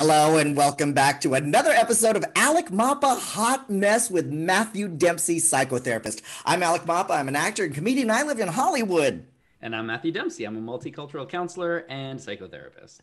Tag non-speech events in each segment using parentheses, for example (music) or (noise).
Hello and welcome back to another episode of Alec Mapa Hot Mess with Matthew Dempsey, psychotherapist. I'm Alec Mapa. I'm an actor and comedian. I live in Hollywood. And I'm Matthew Dempsey. I'm a multicultural counselor and psychotherapist.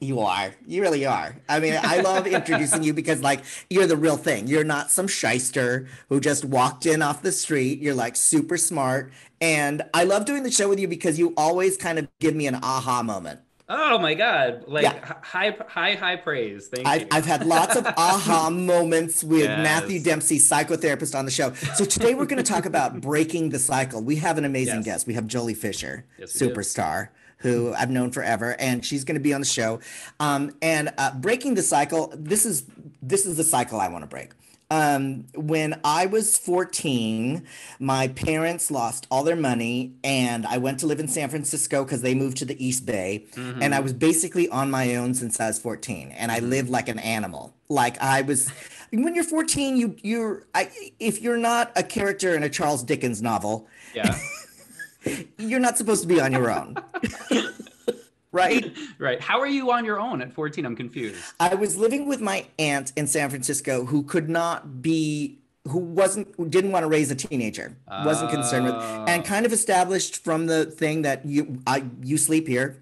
You are. You really are. I mean, I love (laughs) introducing you because, like, you're the real thing. You're not some shyster who just walked in off the street. You're like super smart. And I love doing the show with you because you always kind of give me an aha moment. Oh my God. Like yeah. high, high, high praise. Thank I've, you. I've had lots of (laughs) aha moments with yes. Matthew Dempsey, psychotherapist on the show. So today we're going to talk about (laughs) breaking the cycle. We have an amazing yes. guest. We have Joely Fisher, yes, superstar. Do. Who I've known forever, and she's going to be on the show. Um, and uh, breaking the cycle. This is this is the cycle I want to break um, when I was 14, my parents lost all their money and I went to live in San Francisco because they moved to the East Bay. Mm-hmm. And I was basically on my own since I was 14 and I lived like an animal. Like I was. When you're 14, you you're I, if you're not a character in a Charles Dickens novel, yeah, (laughs) you're not supposed to be on your own. (laughs) right? (laughs) right. How are you on your own at 14? I'm confused. I was living with my aunt in San Francisco who could not be who wasn't who didn't want to raise a teenager wasn't concerned with and oh. kind of established from the thing that you I you sleep here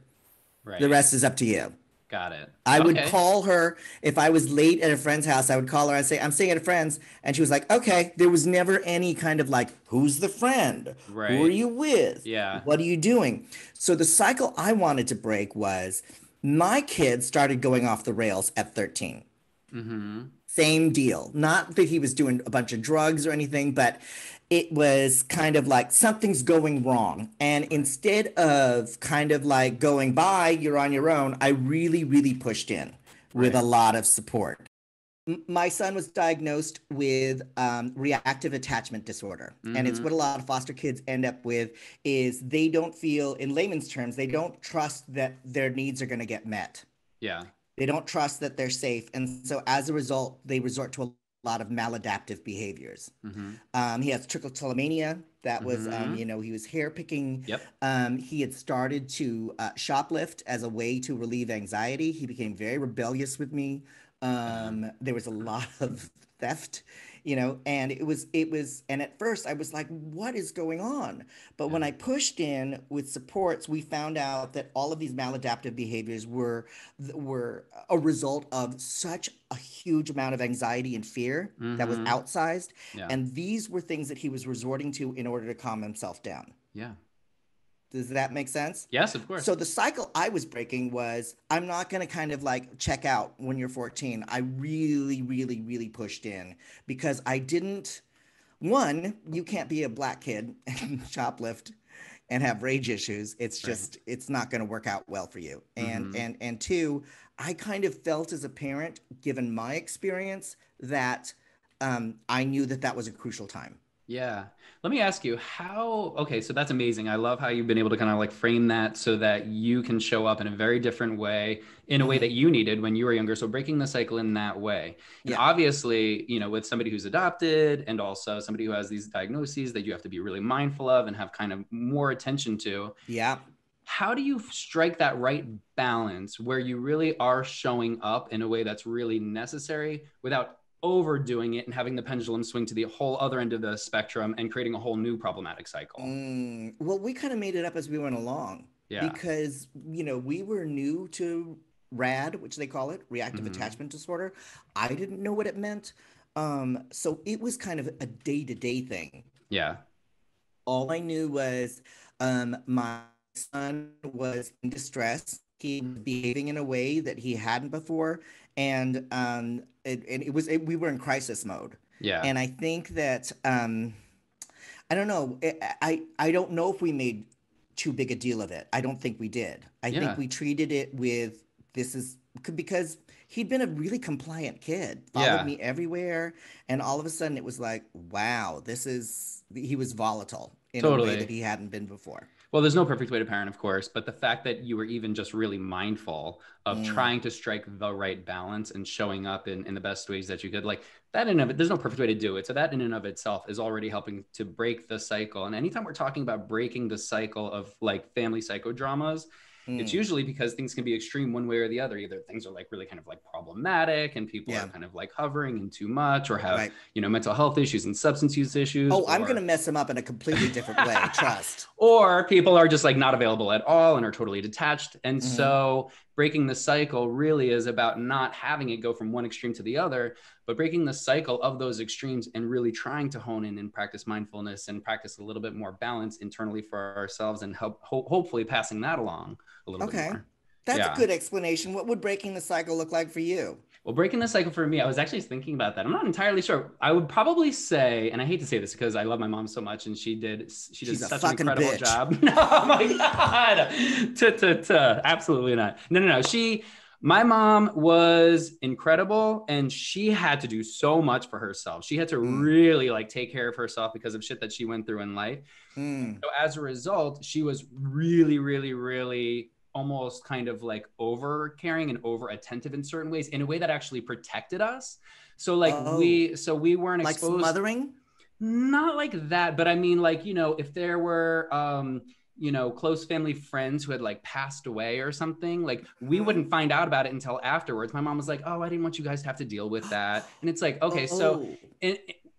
right the rest is up to you Got it. I okay. would call her if I was late at a friend's house. I would call her and say, I'm staying at a friend's. And she was like, okay. There was never any kind of like, who's the friend? Right. Who are you with? Yeah. What are you doing? So the cycle I wanted to break was my kid started going off the rails at 13. Mm-hmm. Same deal. Not that he was doing a bunch of drugs or anything, but it was kind of like something's going wrong. And instead of kind of like going by, you're on your own, I really, really pushed in with right. a lot of support. My son was diagnosed with um, reactive attachment disorder, mm-hmm. and it's mm-hmm. what a lot of foster kids end up with. Is they don't feel, in layman's terms, they don't trust that their needs are going to get met. Yeah, they don't trust that they're safe, and so as a result, they resort to a lot of maladaptive behaviors. Mm-hmm. Um, he has trichotillomania. That was, um, mm-hmm. um, you know, he was hair picking. Yep. Um, he had started to uh, shoplift as a way to relieve anxiety. He became very rebellious with me. Um, there was a lot of theft you know and it was it was and at first i was like what is going on but when i pushed in with supports we found out that all of these maladaptive behaviors were were a result of such a huge amount of anxiety and fear mm-hmm. that was mm-hmm. outsized yeah. and these were things that he was resorting to in order to calm himself down yeah does that make sense? Yes, of course. So the cycle I was breaking was I'm not going to kind of like check out when you're 14. I really, really, really pushed in because I didn't. One, you can't be a black kid (laughs) and shoplift and have rage issues. It's just right. it's not going to work out well for you. And mm-hmm. and and two, I kind of felt as a parent, given my experience, that um, I knew that that was a crucial time. Yeah. Let me ask you how, okay, so that's amazing. I love how you've been able to kind of like frame that so that you can show up in a very different way, in a way mm-hmm. that you needed when you were younger. So breaking the cycle in that way. And obviously, you know, with somebody who's adopted and also somebody who has these diagnoses that you have to be really mindful of and have kind of more attention to. Yeah. How do you strike that right balance where you really are showing up in a way that's really necessary without overdoing it and having the pendulum swing to the whole other end of the spectrum and creating a whole new problematic cycle. Mm, well, we kind of made it up as we went along. Yeah. Because, you know, we were new to RAD, which they call it, reactive mm-hmm. attachment disorder. I didn't know what it meant. Um, so it was kind of a day to day thing. Yeah. All I knew was um, my son was in distress. He was behaving in a way that he hadn't before and um, it, and it was it, we were in crisis mode. Yeah. And I think that um, I don't know. I I don't know if we made too big a deal of it. I don't think we did. I yeah. think we treated it with this is because he'd been a really compliant kid, followed yeah. me everywhere, and all of a sudden it was like, wow, this is he was volatile in totally. a way that he hadn't been before well there's no perfect way to parent of course but the fact that you were even just really mindful of mm. trying to strike the right balance and showing up in, in the best ways that you could like that in of it there's no perfect way to do it so that in and of itself is already helping to break the cycle and anytime we're talking about breaking the cycle of like family psychodramas mm. it's usually because things can be extreme one way or the other. Either things are like really kind of like problematic and people yeah. are kind of like hovering and too much or have, right. you know, mental health issues and substance use issues. Oh, or, I'm going to mess them up in a completely different way. (laughs) Trust. Or people are just like not available at all and are totally detached. And mm-hmm. so breaking the cycle really is about not having it go from one extreme to the other, but breaking the cycle of those extremes and really trying to hone in and practice mindfulness and practice a little bit more balance internally for ourselves and help ho- hopefully passing that along a little okay. bit more. Okay. That's yeah. a good explanation. What would breaking the cycle look like for you? Well, breaking the cycle for me, I was actually thinking about that. I'm not entirely sure. I would probably say, and I hate to say this because I love my mom so much, and she did she did such an incredible bitch. job. (laughs) No, oh my god, (laughs) absolutely not. No, no, no. She, my mom was incredible, and she had to do so much for herself. She had to mm. really like take care of herself because of shit that she went through in life. Mm. So as a result, she was really, really, really almost kind of like over caring and over attentive in certain ways in a way that actually protected us. So like oh, we so we weren't like exposed smothering? Not like that, but I mean like, you know, if there were um you know close family friends who had like passed away or something like we mm-hmm. wouldn't find out about it until afterwards my mom was like oh i didn't want you guys to have to deal with that and it's like okay oh. so in,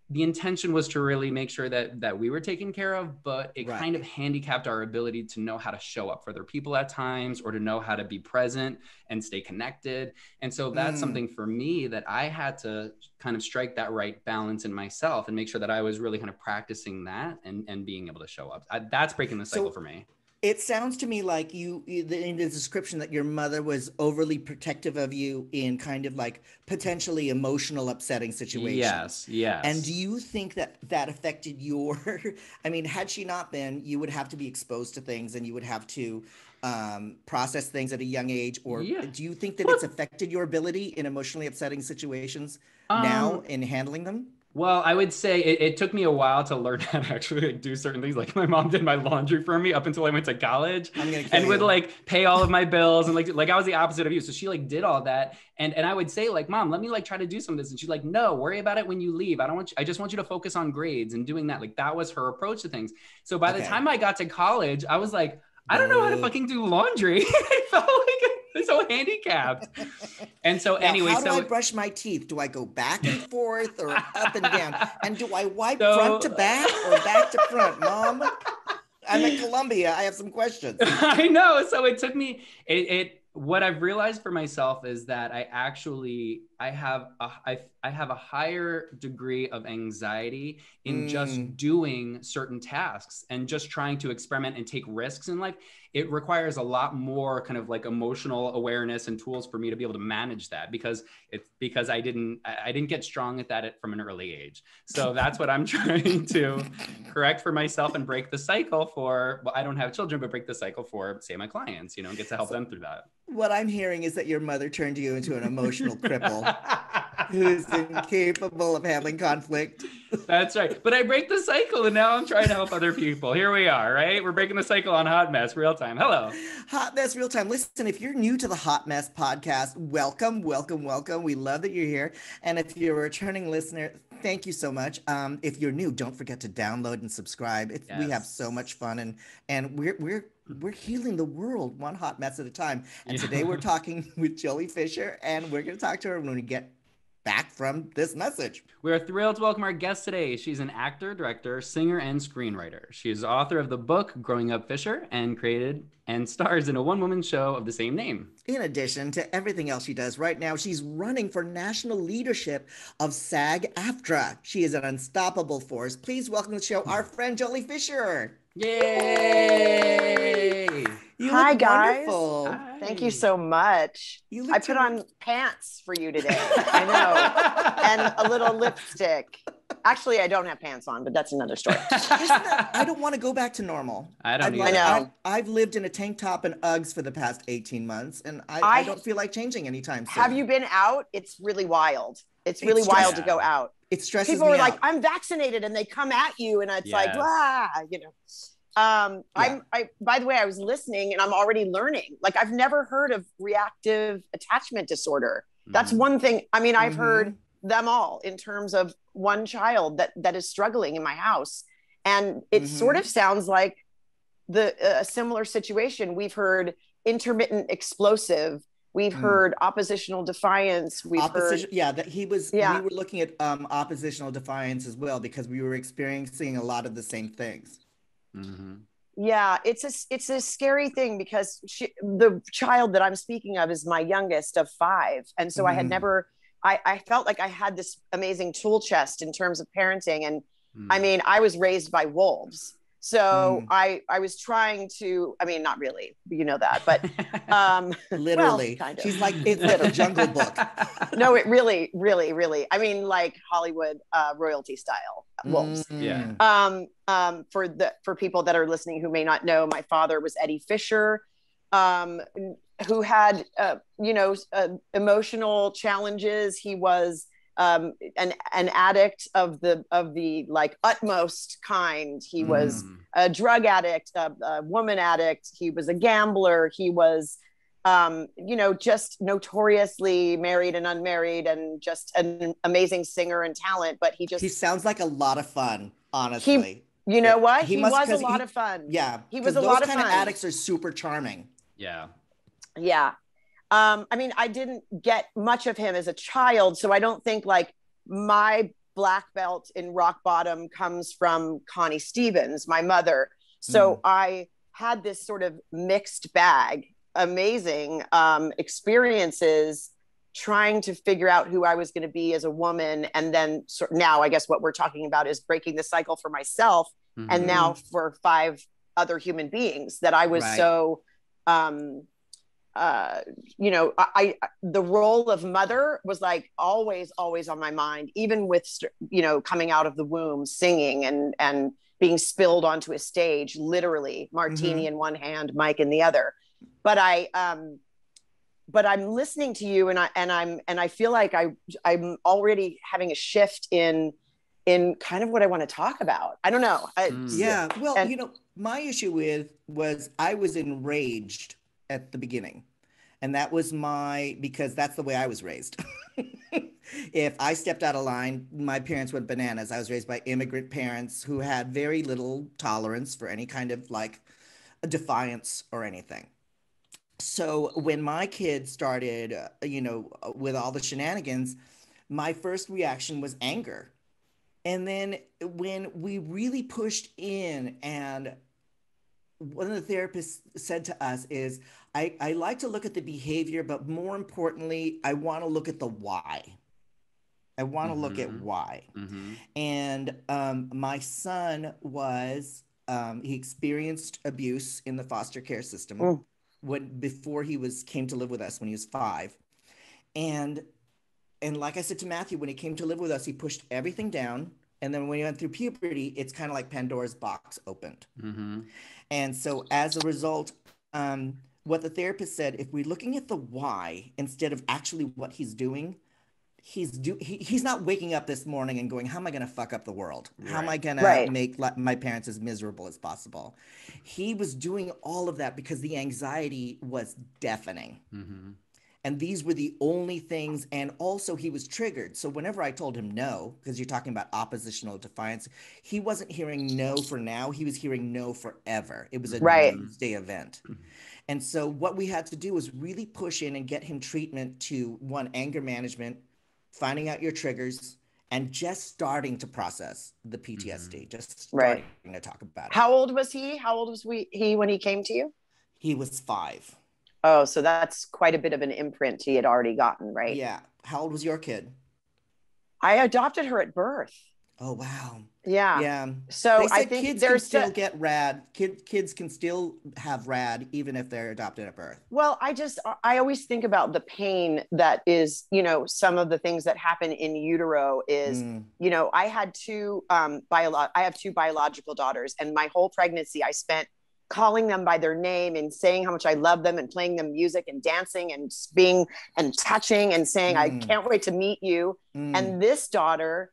the intention was to really make sure that that we were taken care of but it right. kind of handicapped our ability to know how to show up for other people at times or to know how to be present and stay connected and so that's mm. something for me that i had to kind of strike that right balance in myself and make sure that i was really kind of practicing that and and being able to show up I, that's breaking the cycle so, for me it sounds to me like you, in the description, that your mother was overly protective of you in kind of like potentially emotional, upsetting situations. Yes, yes. And do you think that that affected your? (laughs) I mean, had she not been, you would have to be exposed to things, and you would have to um, process things at a young age. Or yeah. do you think that it's affected your ability in emotionally upsetting situations um, now in handling them? Well, I would say it, it, took me a while to learn (laughs) how to actually like, do certain things. Like my mom did my laundry for me up until I went to college, and you. would like pay all of my bills and like like I was the opposite of you. So she like did all that, and and I would say like, Mom, let me like try to do some of this, and she's like, No, worry about it when you leave. I don't want you, I just want you to focus on grades and doing that. Like that was her approach to things. So by okay. the time I got to college, I was like, I don't know how to fucking do laundry. (laughs) I felt (laughs) so handicapped. And so (laughs) now, anyway, how do I brush my teeth? Do I go back and (laughs) forth or up and down? And do I wipe so, front to back or back to front, Mom? I'm in Columbia. I have some questions. I know. So it took me. It, it what I've realized for myself is that I actually I have a, I, I have a higher degree of anxiety in mm. just doing certain tasks and just trying to experiment and take risks in life. It requires a lot more kind of like emotional awareness and tools for me to be able to manage that because it's because I didn't I didn't get strong at that from an early age. So that's what I'm (laughs) trying to correct for myself and break the cycle for. Well, I don't have children, but break the cycle for say my clients. You know, and get to help so, them through that. What I'm hearing is that your mother turned you into an emotional cripple (laughs) who's incapable of handling conflict. That's right. But I break the cycle and now I'm trying to help other people. Here we are, right? We're breaking the cycle on Hot Mess real time. Hello. Hot Mess real time. Listen, if you're new to the Hot Mess podcast, welcome, welcome, welcome. We love that you're here. And if you're a returning listener, thank you so much. Um, if you're new, don't forget to download and subscribe. Yes. We have so much fun and and we're we're we're healing the world one hot mess at a time. And yeah. today we're (laughs) talking with Joely Fisher, and we're going to talk to her when we get back from this message. We are thrilled to welcome our guest today. She's an actor, director, singer, and screenwriter. She is author of the book Growing Up Fisher and created and stars in a one woman show of the same name. In addition to everything else she does right now, she's running for national leadership of SAG AFTRA. She is an unstoppable force. Please welcome to the show our hmm. friend Joely Fisher. Yay! You Hi guys. Hi. Thank you so much. You I put on pants for you today. (laughs) I know. and a little lipstick. Actually, I don't have pants on, but that's another story. (laughs) that, I don't want to go back to normal. I don't I know. I, have lived in a tank top and Uggs for the past 18 months, and I, I, I don't feel like changing anytime soon. Have you been out? It's really wild. It's really it's wild to go out. It stresses People are out. like, I'm vaccinated, and they come at you, and it's yes. like, ah, you know. Um, yeah. I'm, I, by the way, I was listening and I'm already learning. Like, I've never heard of reactive attachment disorder. Mm-hmm. That's one thing. I mean, I've mm-hmm. heard them all in terms of one child that, that is struggling in my house. And it mm-hmm. sort of sounds like the, a similar situation. We've heard intermittent explosive we've mm. heard oppositional defiance we've Opposition, heard yeah that he was yeah. we were looking at um, oppositional defiance as well because we were experiencing a lot of the same things mm-hmm. yeah it's a it's a scary thing because she, the child that i'm speaking of is my youngest of five and so mm. i had mm. never I, I felt like i had this amazing tool chest in terms of parenting and mm. i mean i was raised by wolves so mm. I I was trying to I mean not really you know that but (laughs) um (laughs) literally well, kind of. she's like (laughs) it's like a jungle book. no, it really really really I mean like Hollywood uh, royalty style wolves. Mm. Yeah. Um um for the for people that are listening who may not know, my father was Eddie Fisher, um who had uh, you know uh, emotional challenges. He was um, an an addict of the of the like utmost kind. He was mm. a drug addict, a, a, woman addict. He was a gambler. He was, um, you know, just notoriously married and unmarried, and just an amazing singer and talent. But he just he sounds like a lot of fun, honestly. He, you know what? He, he must, was a lot he, of fun. Yeah, he was a lot of fun. Those kind Of addicts are super charming. Yeah. Yeah. Um, I mean, I didn't get much of him as a child, so I don't think like my black belt in rock bottom comes from Connie Stevens, my mother. So mm. I had this sort of mixed bag, amazing um, experiences trying to figure out who I was going to be as a woman. And then so now I guess what we're talking about is breaking the cycle for myself mm-hmm. and now for five other human beings that I was right. so um, uh, you know, I, I, the role of mother was like always, always on my mind, even with you know coming out of the womb, singing and and being spilled onto a stage, literally martini mm-hmm. in one hand, mic in the other. But I, um, but I'm listening to you, and I and I'm and I feel like I I'm already having a shift in in kind of what I want to talk about. I don't know. I, mm. Yeah. Well, and, you know, my issue with was I was enraged at the beginning. And that was my, because that's the way I was raised. (laughs) if I stepped out of line, my parents went bananas. I was raised by immigrant parents who had very little tolerance for any kind of like defiance or anything. So when my kids started, uh, you know, with all the shenanigans, my first reaction was anger. And then when we really pushed in and one of the therapists said to us is I, I like to look at the behavior, but more importantly, I want to look at the why. I want to mm-hmm. look at mm-hmm. why. Mm-hmm. And um, my son was, um, he experienced abuse in the foster care system mm. when before he was came to live with us when he was five. And and like I said to Matthew, when he came to live with us, he pushed everything down. And then when he went through puberty, it's kind of like Pandora's box opened. Mm-hmm. And so as a result, um, what the therapist said, if we're looking at the why instead of actually what he's doing, he's do he, he's not waking up this morning and going, how am I going to fuck up the world? How am I going right. to make my parents as miserable as possible? He was doing all of that because the anxiety was deafening. Mm-hmm. And these were the only things. And also, he was triggered. So, whenever I told him no, because you're talking about oppositional defiance, he wasn't hearing no for now. He was hearing no forever. It was a right. Doomsday event. And so, what we had to do was really push in and get him treatment to one, anger management, finding out your triggers, and just starting to process the PTSD, mm-hmm. just starting right. to talk about it. How old was he? How old was we, he when he came to you? He was five. Oh, so that's quite a bit of an imprint he had already gotten, right? Yeah. How old was your kid? I adopted her at birth. Oh wow. Yeah. Yeah. So I think kids can still get rad. Kid, kids can still have rad even if they're adopted at birth. Well, I just I always think about the pain that is, you know, some of the things that happen in utero is, mm. you know, I had two um bio I have two biological daughters and my whole pregnancy I spent calling them by their name and saying how much I love them and playing them music and dancing and being and touching and saying, mm. I can't wait to meet you. Mm. And this daughter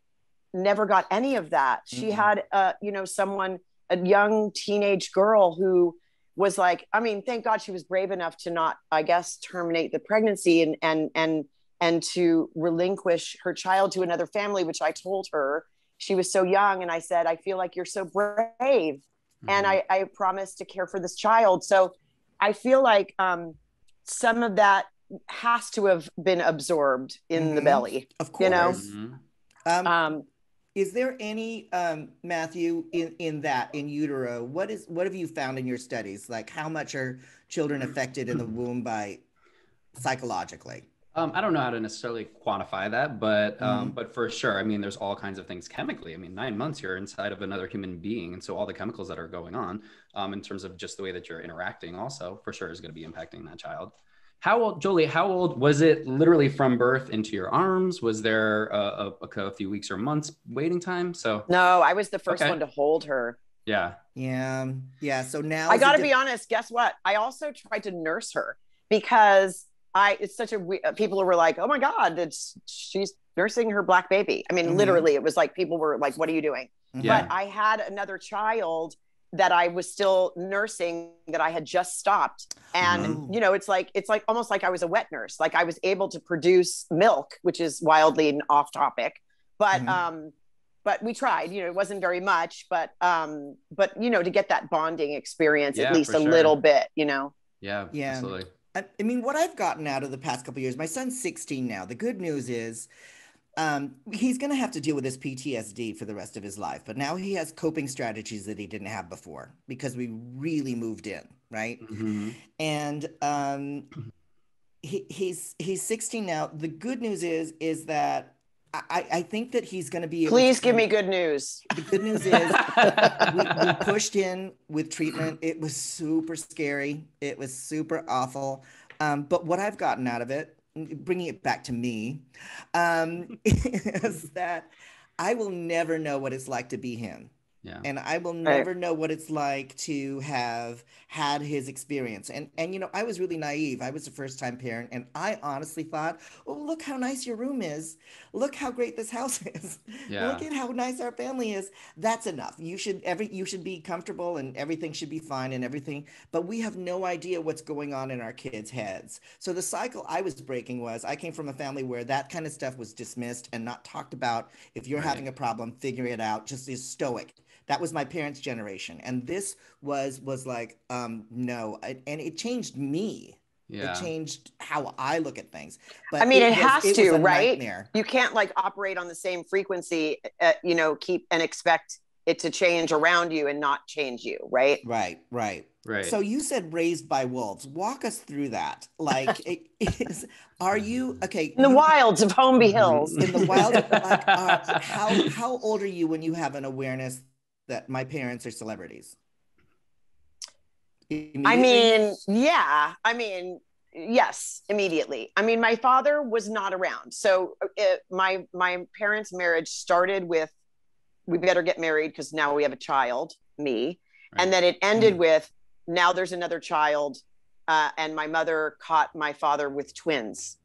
never got any of that. She mm had, uh, you know, someone, a young teenage girl who was like, I mean, thank God she was brave enough to not, I guess, terminate the pregnancy and, and, and, and to relinquish her child to another family, which I told her she was so young. And I said, I feel like you're so brave mm-hmm. and I, I promised to care for this child. So I feel like um, some of that has to have been absorbed in mm-hmm. the belly. Of course. You know? Mm-hmm. Um, um, is there any um, Matthew in in that in utero? What is what have you found in your studies? Like how much are children affected in the womb by psychologically? Um, I don't know how to necessarily quantify that, but um, mm but for sure, I mean, there's all kinds of things chemically. I mean, nine months you're inside of another human being, and so all the chemicals that are going on, um, in terms of just the way that you're interacting, also for sure is going to be impacting that child. How old, Joely? How old was it? Literally from birth into your arms? Was there a, a, a few weeks or months waiting time? So no, I was the first okay. one to hold her. Yeah. Yeah. Yeah. So now I got to be honest. Guess what? I also tried to nurse her because I. It's such a people were like, "Oh my god, it's she's nursing her black baby." I mean, mm-hmm. literally, it was like people were like, "What are you doing?" Yeah. But I had another child that I was still nursing that I had just stopped. And oh. you know, it's like it's like almost like I was a wet nurse. Like I was able to produce milk, which is wildly off topic. But mm-hmm. um but we tried, you know, it wasn't very much, but um but you know, to get that bonding experience yeah, at least a sure. little bit, you know. Yeah, yeah. Absolutely. I, I mean, what I've gotten out of the past couple years, my son's 16 now. The good news is um, he's going to have to deal with his PTSD for the rest of his life. But now he has coping strategies that he didn't have before because we really moved in, right? Mm-hmm. And um, he, he's he's 16 now. The good news is is that I, I think that he's going to be. Please give me good news. The good news is we, we pushed in with treatment. It was super scary. It was super awful. Um, but what I've gotten out of it bringing it back to me, um, (laughs) is that I will never know what it's like to be him. Yeah. And I will never know what it's like to have had his experience. And and you know, I was really naive. I was a first time parent and I honestly thought, "Oh, look how nice your room is. Look how great this (laughs) house is. Yeah. Look at how nice our family is." That's enough. You should every you should be comfortable and everything should be fine and everything, but we have no idea what's going on in our kids' heads. So the cycle I was breaking was I came from a family where that kind of stuff was dismissed and not talked about. If you're right. having a problem, figure it out. Just is stoic that was my parents' generation, and this was was like um, no, and it changed me. Yeah. It changed how I look at things. But I mean, it, it has it to, right? Nightmare. You can't like operate on the same frequency, uh, you know, keep and expect it to change around you and not change you, right? Right, right. Right. So you said raised by wolves. Walk us through that. Like, (laughs) is, are you okay? In the you, wilds of Holmby Hills. In the wild, like, uh, (laughs) how how old are you when you have an awareness that my parents are celebrities? I mean, yeah. I mean, yes, immediately. I mean, my father was not around, so it, my my parents' marriage started with, "We better get married because now we have a child." Me, right. and then it ended mm. with, "Now there's another child," uh, and my mother caught my father with twins.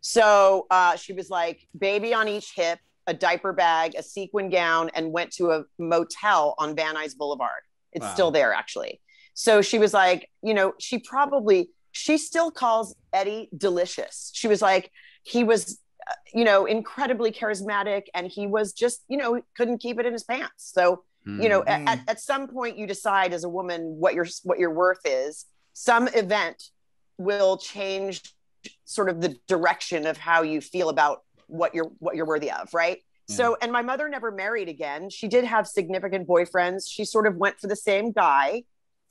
So uh, she was like, "Baby on each hip." A diaper bag, a sequin gown, and went to a motel on Van Nuys Boulevard. It's wow. still there, actually. So she was like, you know, she probably, she still calls Eddie delicious. She was like, he was, uh, you know, incredibly charismatic and he was just, you know, couldn't keep it in his pants. So, mm-hmm. you know, at, mm-hmm. at some point you decide as a woman what your, what your worth is. Some event will change sort of the direction of how you feel about what you're what you're worthy of right? So and my mother never married again. She did have significant boyfriends. She sort of went for the same guy.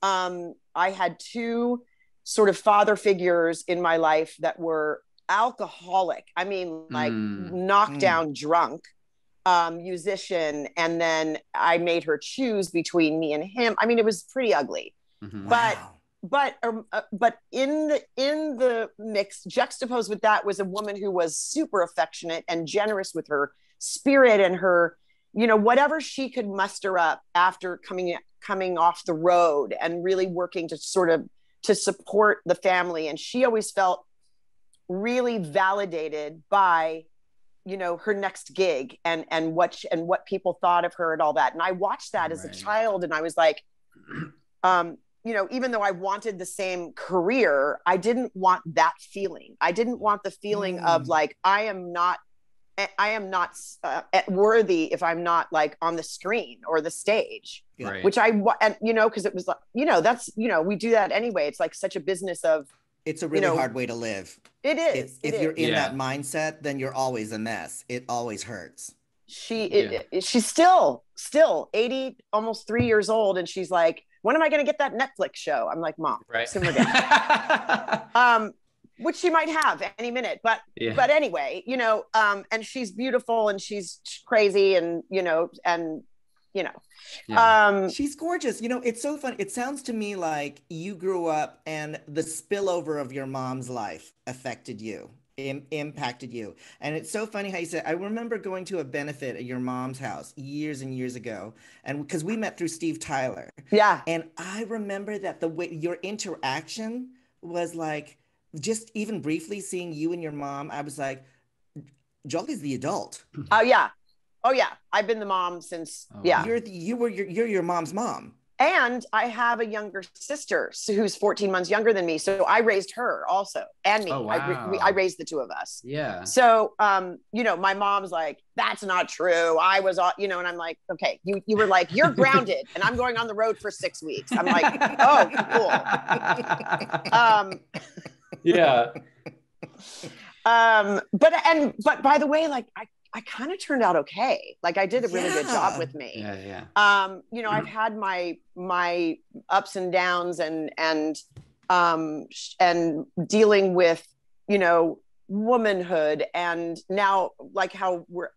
Um, i had two sort of father figures in my life that were alcoholic. I mean like mm. knocked mm. down drunk um, musician and then i made her choose between me and him. I mean it was pretty ugly. Mm-hmm. but wow but um, uh, but in the in the mix juxtaposed with that was a woman who was super affectionate and generous with her spirit and her you know whatever she could muster up after coming coming off the road and really working to sort of to support the family and she always felt really validated by you know her next gig and and what she, and what people thought of her and all that and i watched that right. as a child and i was like (clears throat) um you know, even though I wanted the same career, I didn't want that feeling. I didn't want the feeling mm. of like, I am not I am not uh, worthy if I'm not like on the screen or the stage, right. which I and you know because it was like you know that's you know we do that anyway. It's like such a business of. It's a really you know, hard way to live. It is. If, it if is. you're in yeah. that mindset, then you're always a mess. It always hurts. She yeah. she's still still 80, almost three years old, and she's like, when am I going to get that Netflix show? I'm like, mom, right. simmer down. (laughs) um, which she might have any minute but yeah. but anyway you know um and she's beautiful and she's crazy and you know and you know yeah. um she's gorgeous you know it's so fun it sounds to me like you grew up and the spillover of your mom's life affected you Im- impacted you and it's so funny how you said i remember going to a benefit at your mom's house years and years ago and because we met through steve tyler yeah and i remember that the way your interaction was like just even briefly seeing you and your mom, I was like, Joely's the adult. Oh yeah, oh yeah. I've been the mom since oh, yeah. You're the, you were your, you're your mom's mom. And I have a younger sister who's 14 months younger than me, so I raised her also, and me. Oh, wow. I, we, I raised the two of us. Yeah. So, um, you know, my mom's like, "That's not true." I was, you know, and I'm like, "Okay, you you were like, you're grounded, and I'm going on the road for six weeks." I'm like, "Oh, cool." (laughs) um, yeah. (laughs) um, but and but by the way, like I I kind of turned out okay. Like I did a really yeah. good job with me. Yeah, yeah. Um, you know, I've had my my ups and downs and and um and dealing with, you know, womanhood and now like how we're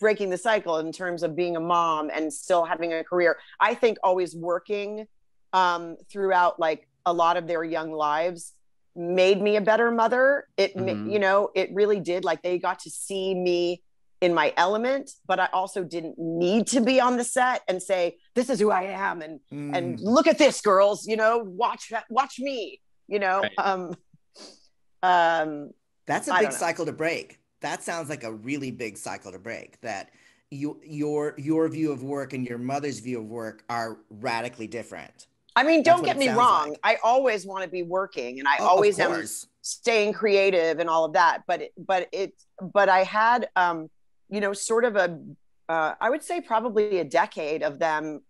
breaking the cycle in terms of being a mom and still having a career. I think always working um throughout like a lot of their young lives made me a better mother. It, mm-hmm. you know, it really did. Like they got to see me in my element, but I also didn't need to be on the set and say, "This is who I am," and mm. and look at this, girls. You know, watch watch me. You know, right. um, um, that's a big cycle to break. That sounds like a really big cycle to break. That you your your view of work and your mother's view of work are radically different. I mean, don't get me wrong. Like. I always want to be working and I oh, always am staying creative and all of that. But, it, but it, but I had, um, you know, sort of a, uh, I would say probably a decade of them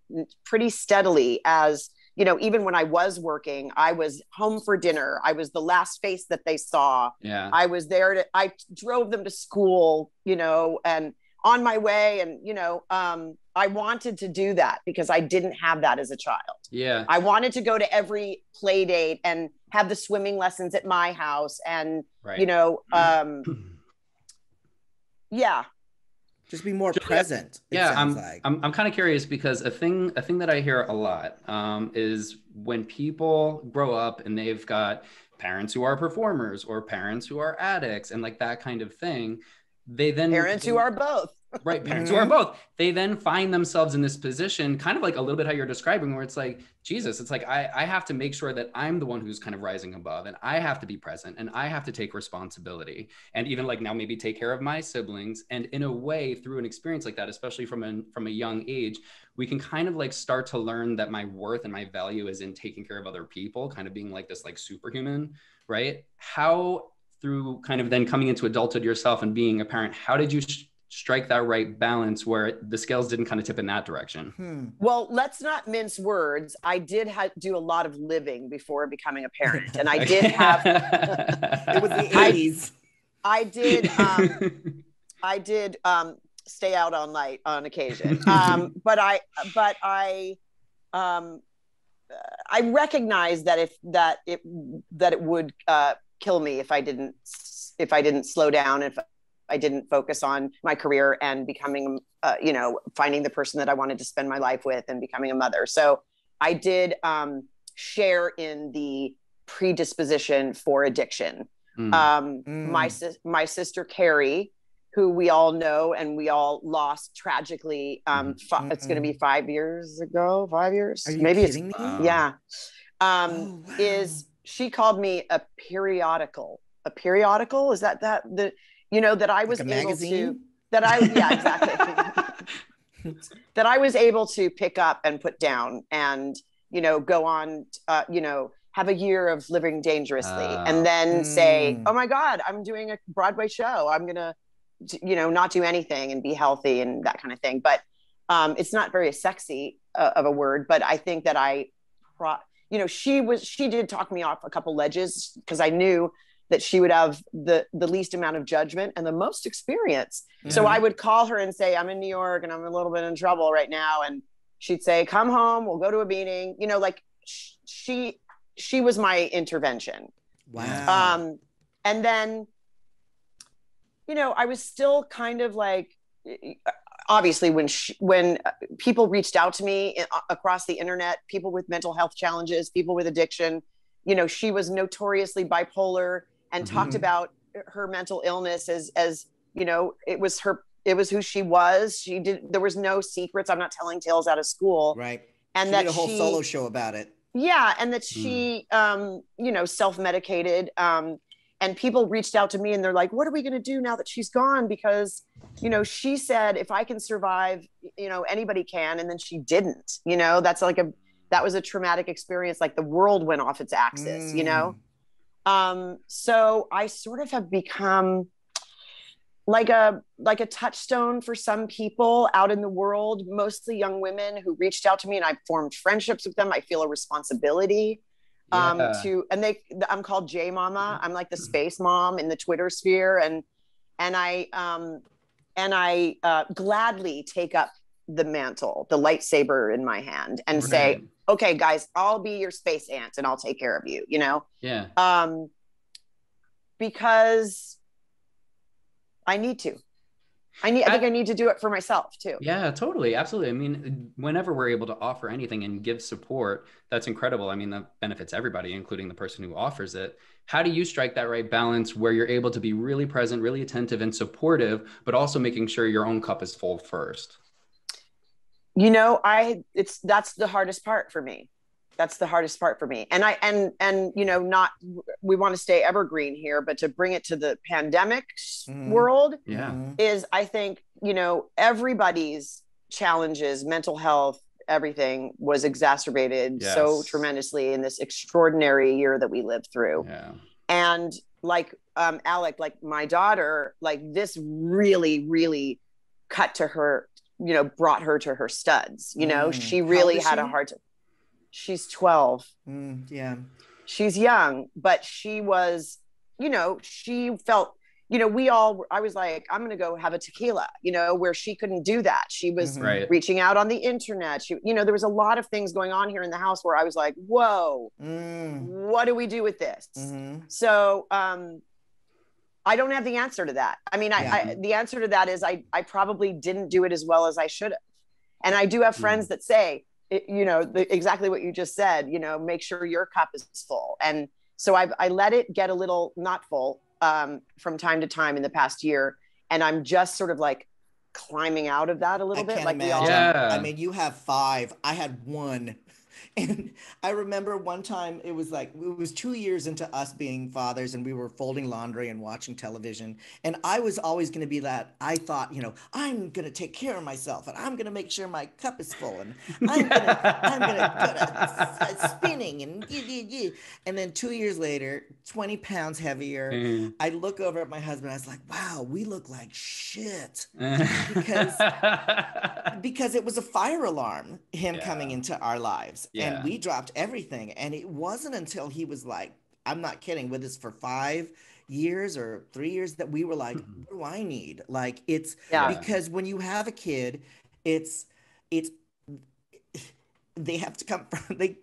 pretty steadily as, you know, even when I was working, I was home for dinner. I was the last face that they saw. Yeah. I was there to, I drove them to school, you know, and on my way and you know um, i wanted to do that because i didn't have that as a child yeah i wanted to go to every play date and have the swimming lessons at my house and right. you know um, (clears throat) yeah just be more just, present yeah i'm like. i'm, I'm kind of curious because a thing a thing that i hear a lot um, is when people grow up and they've got parents who are performers or parents who are addicts and like that kind of thing they then parents who are both right (laughs) parents who are both. They then find themselves in this position kind of like a little bit how you're describing where it's like jesus it's like i i have to make sure that i'm the one who's kind of rising above and i have to be present and i have to take responsibility and even like now maybe take care of my siblings. And in a way through an experience like that especially from a from a young age we can kind of like start to learn that my worth and my value is in taking care of other people kind of being like this like superhuman right? How through kind of then coming into adulthood yourself and being a parent, how did you sh- strike that right balance where the scales didn't kind of tip in that direction? Hmm. Well, let's not mince words. I did ha- do a lot of living before becoming a parent, and I did have. (laughs) it was the (laughs) eighties. I, I, did. Um, (laughs) I did um, stay out all night on occasion, um, but I, but I. Um, I recognize that if that it that it would uh, kill me if I didn't if I didn't slow down if I didn't focus on my career and becoming uh, you know finding the person that I wanted to spend my life with and becoming a mother. So I did um, share in the predisposition for addiction. Mm. Um, mm. My my sister Carrie, who we all know and we all lost tragically. Um, mm. it's going to be five years ago, five years, maybe it's me? yeah. Um, oh, wow. Is she called me a periodical. A periodical is that that the you know that I was like able to that I yeah (laughs) exactly that I was able to pick up and put down and you know go on uh, you know have a year of living dangerously uh, and then mm. say oh my god I'm doing a Broadway show I'm gonna you know, not do anything and be healthy and that kind of thing. But um, it's not very sexy uh, of a word, but I think that I, pro- you know, she was, she did talk me off a couple ledges because I knew that she would have the the least amount of judgment and the most experience. Yeah. So I would call her and say, "I'm in New York and I'm a little bit in trouble right now," and she'd say, "Come home, we'll go to a meeting." You know, like she she was my intervention. Wow. Um, and then, you know, I was still kind of like, obviously, when she, when people reached out to me uh, across the internet, people with mental health challenges, people with addiction, you know, she was notoriously bipolar and mm-hmm. talked about her mental illness as as you know, it was her it was who she was. She did there was no secrets. I'm not telling tales out of school. Right. And she that did a whole she, solo show about it yeah and that she mm. um you know self-medicated um and people reached out to me and they're like what are we going to do now that she's gone because you know she said if i can survive you know anybody can and then she didn't you know that's like a that was a traumatic experience like the world went off its axis mm. you know mm. Um so i sort of have become like a like a touchstone for some people out in the world mostly young women who reached out to me and i formed friendships with them. I feel a responsibility um yeah. to and they i'm called j mama. I'm like the space mom in the twitter sphere. And and i um and i uh, gladly take up the mantle the lightsaber in my hand and say okay guys i'll be your space aunt and i'll take care of you you know yeah um because I need to. I need. I think I need to do it for myself too. Yeah, totally, absolutely. I mean, whenever we're able to offer anything and give support, that's incredible. I mean, that benefits everybody, including the person who offers it. How do you strike that right balance where you're able to be really present, really attentive, and supportive, but also making sure your own cup is full first? You know, I it's that's the hardest part for me that's the hardest part for me and i and and you know not we want to stay evergreen here but to bring it to the pandemic mm-hmm. world yeah mm-hmm. is i think you know everybody's challenges mental health everything was exacerbated yes. so tremendously in this extraordinary year that we lived through yeah. and like um alec like my daughter like this really really cut to her you know brought her to her studs you know mm. she really had she? a hard time she's 12 mm, yeah she's young but she was you know she felt you know we all i was like i'm gonna go have a tequila you know where she couldn't do that she was mm-hmm. right. reaching out on the internet she you know there was a lot of things going on here in the house where i was like whoa mm. what do we do with this mm-hmm. so um I don't have the answer to that. I mean, yeah. I, I, the answer to that is I, I probably didn't do it as well as I should have. And I do have friends mm. that say, it, you know the, exactly what you just said you know make sure your cup is full and so I've, i let it get a little not full um, from time to time in the past year and i'm just sort of like climbing out of that a little I bit like imagine. we all yeah. i mean you have five i had one and I remember one time it was like it was two years into us being fathers, and we were folding laundry and watching television. And I was always going to be that. I thought, you know, I'm going to take care of myself, and I'm going to make sure my cup is full, and I'm going to I'm going to go to spinning, and and then two years later, twenty pounds heavier. Mm. I look over at my husband. I was like, wow, we look like shit (laughs) because because it was a fire alarm him yeah. coming into our lives yeah. And we dropped everything. And it wasn't until he was like, I'm not kidding, with us for five years or three years that we were like, mm-hmm. what do I need? Like it's yeah. because when you have a kid, it's it's they have to come (laughs) from they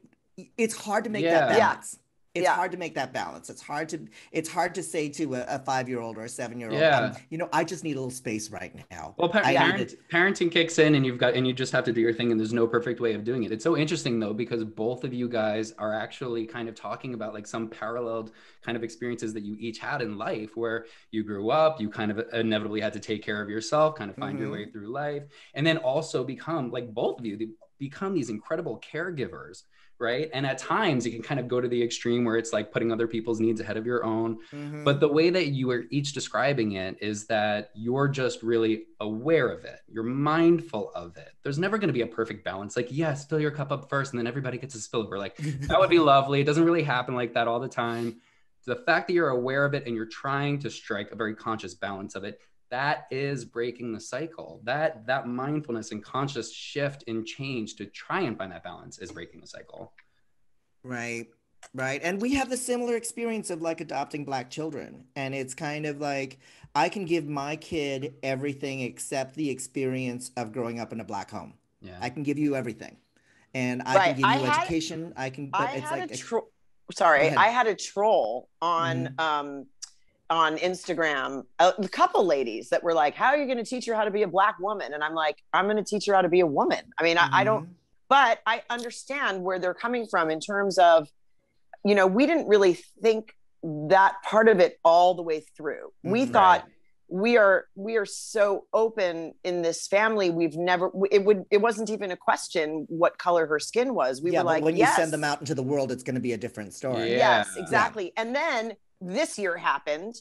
it's hard to make yeah. that balance it's yeah. hard to make that balance it's hard to it's hard to say to a, a five year old or a seven year old yeah. You know i just need a little space right now well pa- parent, parenting kicks in and you've got and you just have to do your thing and there's no perfect way of doing it it's so interesting though because both of you guys are actually kind of talking about like some paralleled kind of experiences that you each had in life where you grew up you kind of inevitably had to take care of yourself kind of find mm-hmm. your way through life and then also become like both of you become these incredible caregivers right? And at times you can kind of go to the extreme where it's like putting other people's needs ahead of your own. Mm-hmm. but the way that you are each describing it is that you're just really aware of it. You're mindful of it. There's never going to be a perfect balance. Like yes fill your cup up first and then everybody gets a spillover. Like that would be (laughs) lovely. It doesn't really happen like that all the time. The fact that you're aware of it and you're trying to strike a very conscious balance of it that is breaking the cycle. That that mindfulness and conscious shift and change to try and find that balance is breaking the cycle. Right right. And we have the similar experience of like adopting black children. And it's kind of like i can give my kid everything except the experience of growing up in a black home. Yeah. I can give you everything. And i right. can give you I education. I can but I it's like tro- sorry i had a troll on mm-hmm. um on Instagram a, a couple ladies that were like, "How are you going to teach her how to be a black woman?" And I'm like, "I'm going to teach her how to be a woman." I mean, mm-hmm. I, I don't, mm-hmm. but I understand where they're coming from in terms of, you know, we didn't really think that part of it all the way through. We mm-hmm. thought we are we are so open in this family we've never it would it wasn't even a question what color her skin was we yeah, were like when yes. you send them out into the world it's going to be a different story yeah. yes exactly yeah. and then this year happened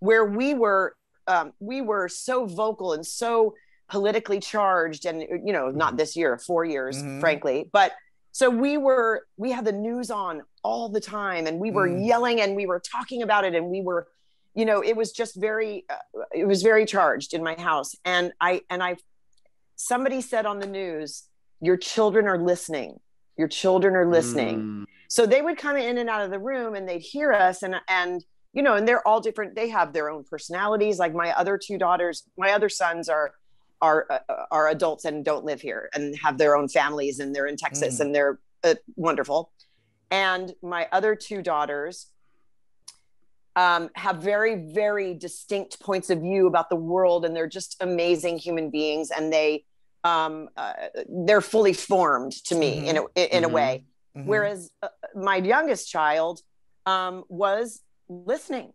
where we were um, we were so vocal and so politically charged and you know not mm-hmm. this year four years mm-hmm. frankly but so we were we had the news on all the time and we were mm. yelling and we were talking about it and we were you know it was just very uh, it was very charged in my house and i and i somebody said on the news your children are listening your children are listening mm. so they would come in and out of the room and they'd hear us and and you know and they're all different they have their own personalities like my other two daughters my other sons are are uh, are adults and don't live here and have their own families and they're in texas mm. and they're uh, wonderful and my other two daughters um, have very very distinct points of view about the world and they're just amazing human beings and they um, uh, they're fully formed to me mm-hmm. in a in mm-hmm. a way mm-hmm. whereas uh, my youngest child um, was listening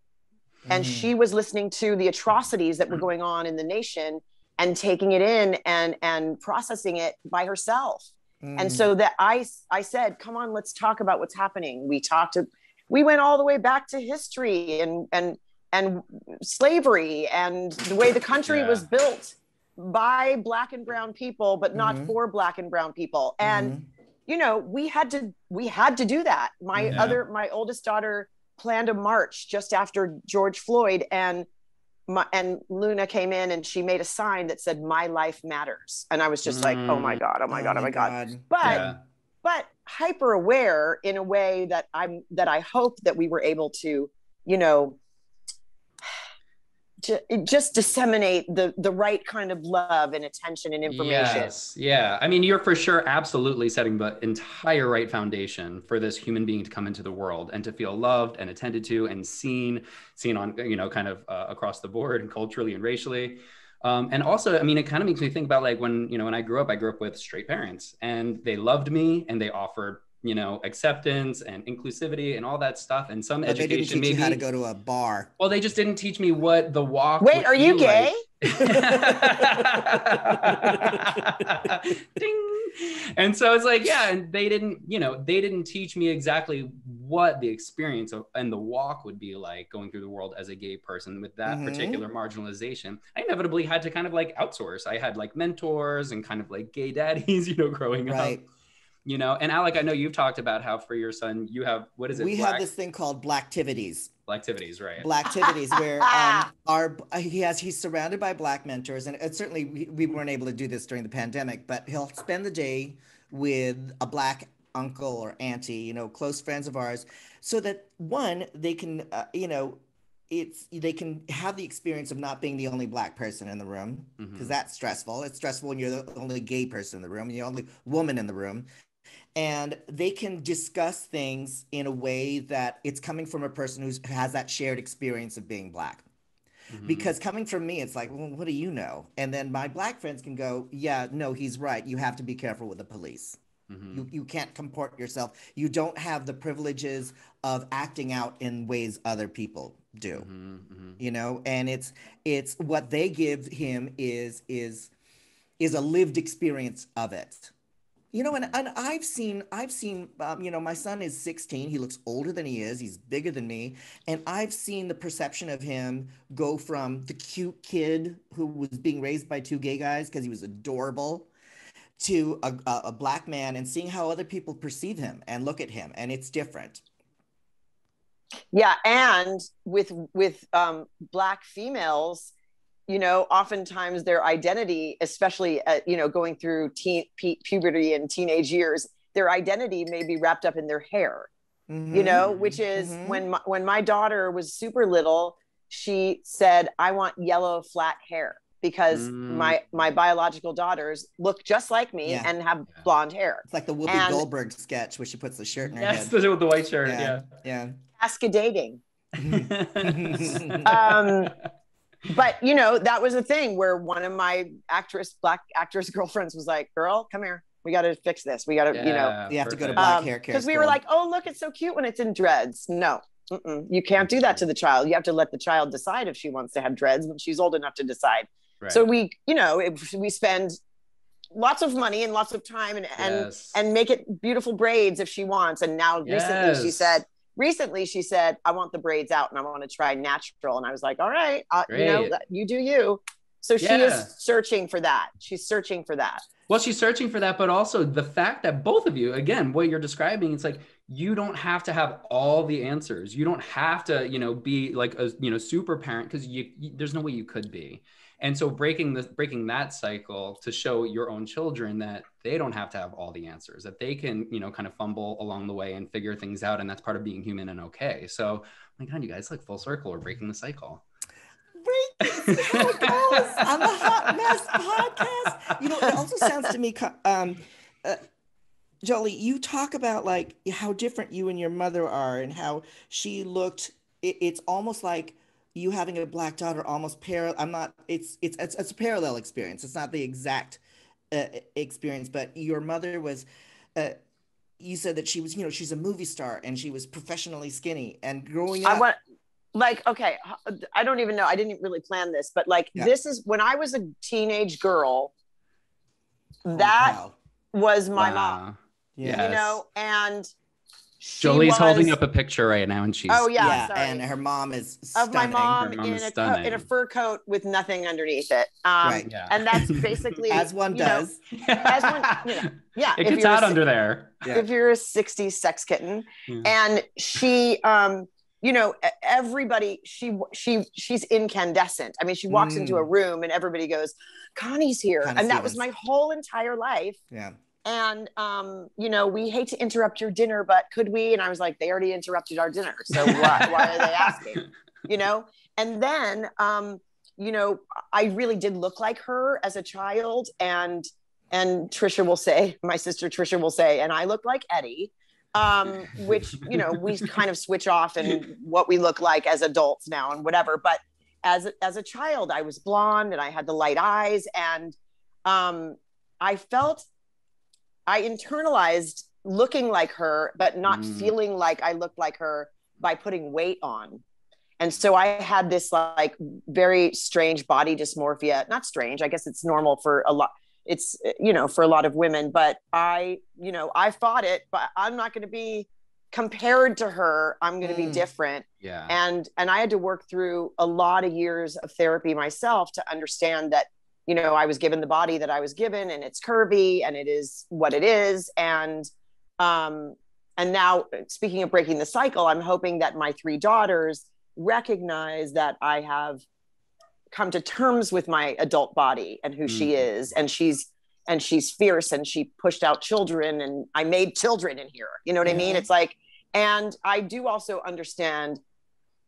and mm. she was listening to the atrocities that were going on in the nation and taking it in and and processing it by herself mm. and so that i i said come on let's talk about what's happening we talked to we went all the way back to history and and and slavery and the way the country yeah. was built by black and brown people but not mm-hmm. for black and brown people and mm-hmm. you know we had to we had to do that my yeah. other my oldest daughter planned a march just after George Floyd and my, and Luna came in and she made a sign that said "My life matters," and I was just mm. like, "Oh my god! Oh my oh god! Oh my god!" god. But yeah. but hyper aware in a way that I'm that I hope that we were able to, you know, just disseminate the the right kind of love and attention and information. Yes, yeah. I mean, you're for sure absolutely setting the entire right foundation for this human being to come into the world and to feel loved and attended to and seen, seen on you know kind of uh, across the board and culturally and racially. Um, and also, I mean, it kind of makes me think about like when you know when I grew up, I grew up with straight parents, and they loved me and they offered you know acceptance and inclusivity and all that stuff. And some but education they didn't teach maybe you how to go to a bar. Well they just didn't teach me what the walk wait are you gay? (laughs) Ding. and so it's like yeah and they didn't you know they didn't teach me exactly what the experience of, and the walk would be like going through the world as a gay person with that mm-hmm. particular marginalization. I inevitably had to kind of like outsource. I had like mentors and kind of like gay (laughs) daddies you know growing right. up you know and alec i know you've talked about how for your son you have what is it we black? have this thing called blacktivities blacktivities right blacktivities where (laughs) um, our he has he's surrounded by black mentors and it, certainly we, we weren't able to do this during the pandemic but he'll spend the day with a black uncle or auntie you know close friends of ours so that one they can uh, you know it's they can have the experience of not being the only black person in the room because mm-hmm. that's stressful it's stressful when you're the only gay person in the room you're the only woman in the room and they can discuss things in a way that it's coming from a person who has that shared experience of being black mm-hmm. because coming from me it's like well what do you know and then my black friends can go yeah no he's right you have to be careful with the police mm-hmm. you, you can't comport yourself you don't have the privileges of acting out in ways other people do mm-hmm. mm-hmm. you know and it's it's what they give him is is is a lived experience of it you know, and, and I've seen, I've seen, um, you know, my son is 16. He looks older than he is. He's bigger than me. And I've seen the perception of him go from the cute kid who was being raised by two gay guys because he was adorable to a, a, black man and seeing how other people perceive him and look at him. And it's different. Yeah. And with, with um, black females, you know oftentimes their identity especially at, you know going through teen pu- puberty and teenage years their identity may be wrapped up in their hair mm-hmm. you know which is mm-hmm. when my, when my daughter was super little she said i want yellow flat hair because mm. my my biological daughters look just like me yeah. and have blonde hair. It's like the Whoopi and, Goldberg sketch where she puts the shirt in her yes, head. Yes, (laughs) with the white shirt. Yeah, yeah. Cascadating. (laughs) (laughs) um, but you know that was a thing where one of my actress black actress (laughs) girlfriends was like girl come here. We got to fix this. We got to yeah, you know. You have to go to black um, hair because we were like oh look it's so cute when it's in dreads. No Mm-mm. you can't do that to the child. You have to let the child decide if she wants to have dreads when she's old enough to decide. Right. so we you know we spend lots of money and lots of time and and yes. and make it beautiful braids if she wants. And now yes. recently she said recently she said, I want the braids out and I want to try natural. And I was like, all right, uh, you know, you do you. So she yeah. is searching for that. She's searching for that. Well, she's searching for that, but also the fact that both of you, again, what you're describing, it's like you don't have to have all the answers. You don't have to, you know, be like a you know super parent because you, you there's no way you could be and so breaking the breaking that cycle to show your own children that they don't have to have all the answers that they can you know kind of fumble along the way and figure things out and that's part of being human and okay so oh my god you guys like full circle or breaking the cycle Break goes on the hot mess podcast you know it also sounds to me um uh, you talk about like how different you and your mother are and how she looked. It, it's almost like you having a black daughter almost parallel. I'm not. It's it's it's, it's a parallel experience. It's not the exact uh, experience, but your mother was. Uh, you said that she was, you know, she's a movie star and she was professionally skinny. And growing up, I want, like, okay, I don't even know. I didn't really plan this, but like, yeah. this is when I was a teenage girl. Oh, that wow. was my wow. mom. Yeah, you know, and Joely's was, holding up a picture right now, and she's oh yeah, yeah and her mom is stunning. of my mom, mom in, a co- in a fur coat with nothing underneath it. Um, right. Yeah. And that's (laughs) basically as one does. Know, as one, you know, (laughs) yeah, it gets out a, under there. If you're a '60s sex kitten, and she, um, you know, everybody, she, she, she's incandescent. I mean, she walks mm. into a mm. room and everybody goes, "Connie's here," Connie and that was my whole entire life. Yeah and um, you know, we hate to interrupt your dinner, but could we? And I was like, they already interrupted our dinner, so (laughs) why, why are they asking? You know, and then um, you know, I really did look like her as a child, and and Tricia will say, my sister Tricia will say, and I look like Eddie. Um, which you know we kind of switch off and what we look like as adults now and whatever. But as as a child, I was blonde and I had the light eyes, and um, I felt I internalized looking like her, but not mm. feeling like I looked like her by putting weight on. And so I had this like very strange body dysmorphia. Not strange, I guess it's normal for a lot. It's, you know, for a lot of women, but I, you know, I fought it, but I'm not going to be compared to her. I'm going to mm. be different. Yeah. And, and I had to work through a lot of years of therapy myself to understand that you know, I was given the body that I was given and it's curvy and it is what it is. And, um, and now speaking of breaking the cycle, I'm hoping that my three daughters recognize that I have come to terms with my adult body and who mm. she is. And she's, and she's fierce and she pushed out children and I made children in here. You know what I mean? It's like, and I do also understand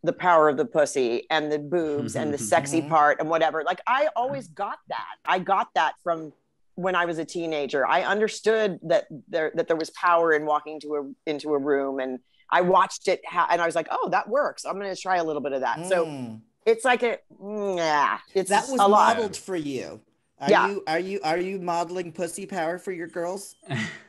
the power of the pussy and the boobs and the sexy mm-hmm. part and whatever. Like I always got that. I got that from when I was a teenager. I understood that there that there was power in walking to a into a room and I watched it ha- and I was like, "Oh, that works. I'm going to try a little bit of that." Mm. So it's like a yeah, it's That was modeled for you. Are yeah. you are you are you modeling pussy power for your girls? (laughs)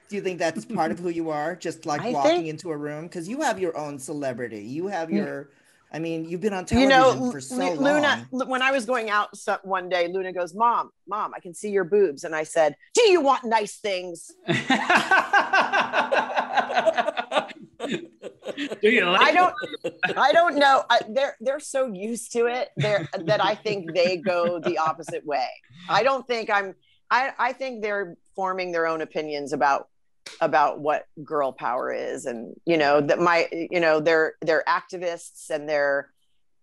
Do you think that's part of who you are? Just like I walking think, into a room because you have your own celebrity. You have your I mean, you've been on television you know, for so long. Luna, long. when I was going out one day, Luna goes, "Mom, mom, I can see your boobs," and I said, "Do you want nice things?" (laughs) Do you like I don't. I don't know. I, they're they're so used to it there that I think they go the opposite way. I don't think I'm. I I think they're forming their own opinions about about what girl power is and you know that my you know they're they're activists and they're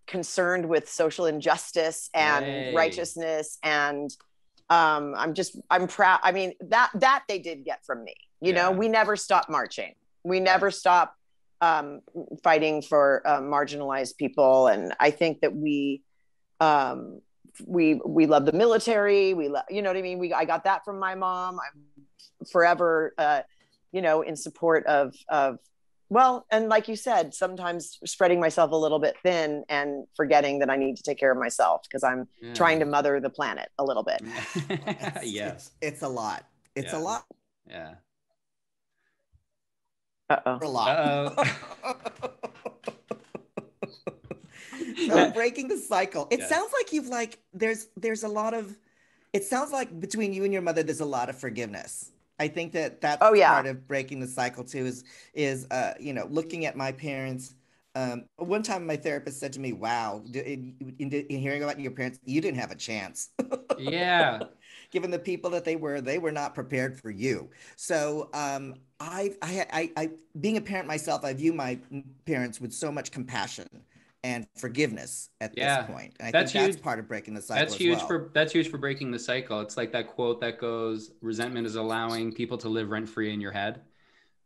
concerned with social injustice and hey. righteousness and um, i'm just i'm proud i mean that that they did get from me you yeah. know we never stopped marching. We never stop um, fighting for uh, marginalized people. And i think that we um, we we love the military. We love you know what i mean? We i got that from my mom. I'm forever uh, you know in support of of well and like you said sometimes spreading myself a little bit thin and forgetting that i need to take care of myself because i'm yeah. trying to mother the planet a little bit. (laughs) Yes. it's, it's, a lot. It's yeah. a lot. Yeah. Uh-oh. A lot Uh-oh. (laughs) (laughs) so breaking the cycle. It sounds like you've like there's there's a lot of it sounds like between you and your mother there's a lot of forgiveness I think that that's oh, yeah. part of breaking the cycle too is is uh, you know looking at my parents. Um, one time, my therapist said to me, "Wow, in, in, in hearing about your parents, you didn't have a chance." yeah. (laughs) Given the people that they were, they were not prepared for you. So, um, I, I, I, I, being a parent myself, I view my parents with so much compassion and forgiveness at yeah, this point. And I that's think huge. that's part of breaking the cycle. That's huge well. for that's huge for breaking the cycle. It's like that quote that goes, "Resentment is allowing people to live rent free in your head."